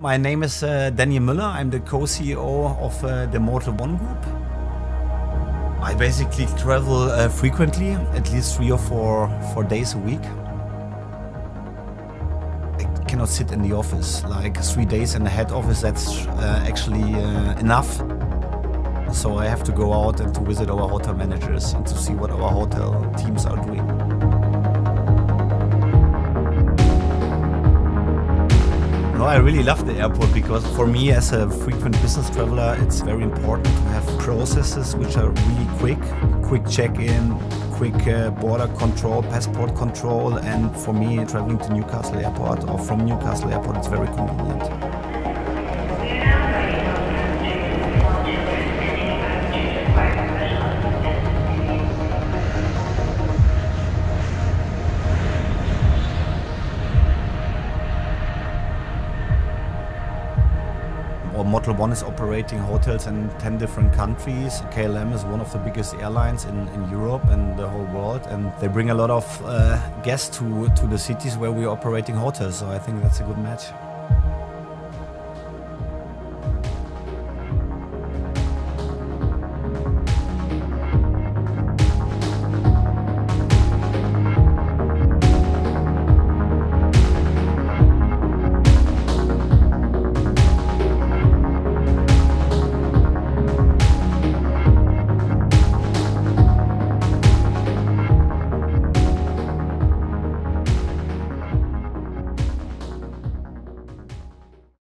My name is uh, Daniel Müller. I'm the co-CEO of uh, the Motel One Group. I basically travel uh, frequently, at least three or four, four days a week. I cannot sit in the office. Like three days in the head office, that's uh, actually uh, enough. So I have to go out and to visit our hotel managers and to see what our hotel teams are doing. No, I really love the airport because for me as a frequent business traveler, it's very important to have processes which are really quick, quick check-in, quick uh, border control, passport control, and for me traveling to Newcastle Airport or from Newcastle Airport, it's very convenient. Or Motel One is operating hotels in 10 different countries. KLM is one of the biggest airlines in, in Europe and the whole world, and they bring a lot of uh, guests to, to the cities where we're operating hotels, so I think that's a good match.